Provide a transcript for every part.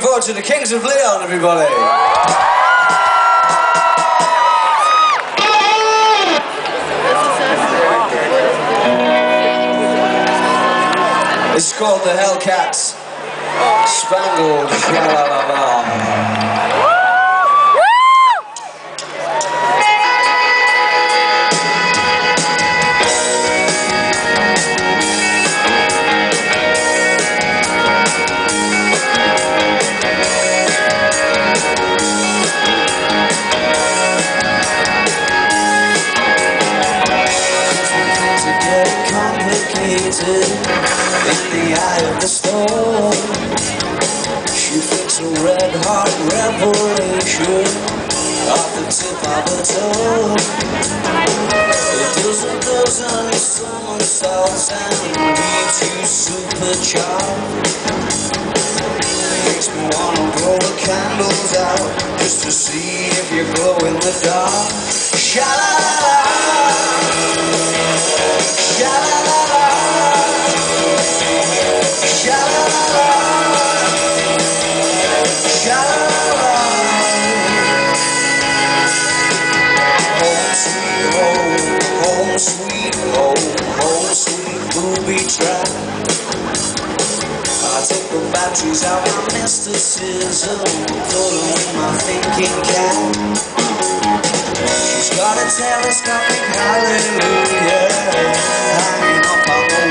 forward to the Kings of Leon, everybody. Is called the Hellcats. Spangled complicated in the eye of the storm. She thinks a red hot revelation off the tip of her tongue. It doesn't dozen somersaults and leaves you supercharged. Makes me wanna blow the candles out just to see if you glow in the dark. Sha-la-la-la. Sha-la-la-la. The batteries out my mysticism, them my thinking cap. She's got a telescopic hallelujah hanging up on the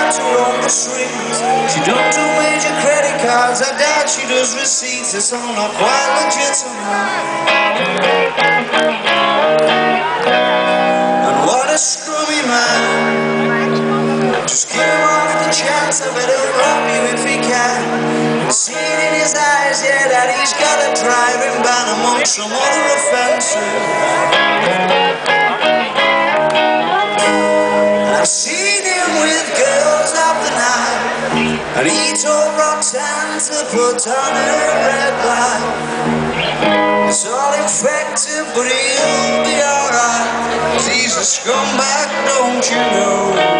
had to roam the streets. She don't do major credit cards. I doubt she does receipts. It's all not quite legitimate. And what a scrummy man. Just give him off the chance. I bet he'll rob you if he can. See it in his eyes, yeah, that he's got a driving ban among some other offences. I've seen him with girls he told Roxanne to put on a red light. It's all infected, but he'll be alright. 'Cause he's a scumbag, don't you know?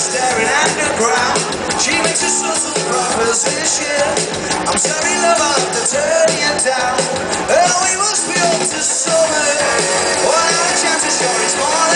Staring at the ground, she makes a subtle proposition. I'm sorry, I'll down. Oh, we must be up to summer. One hour chance to show it's more.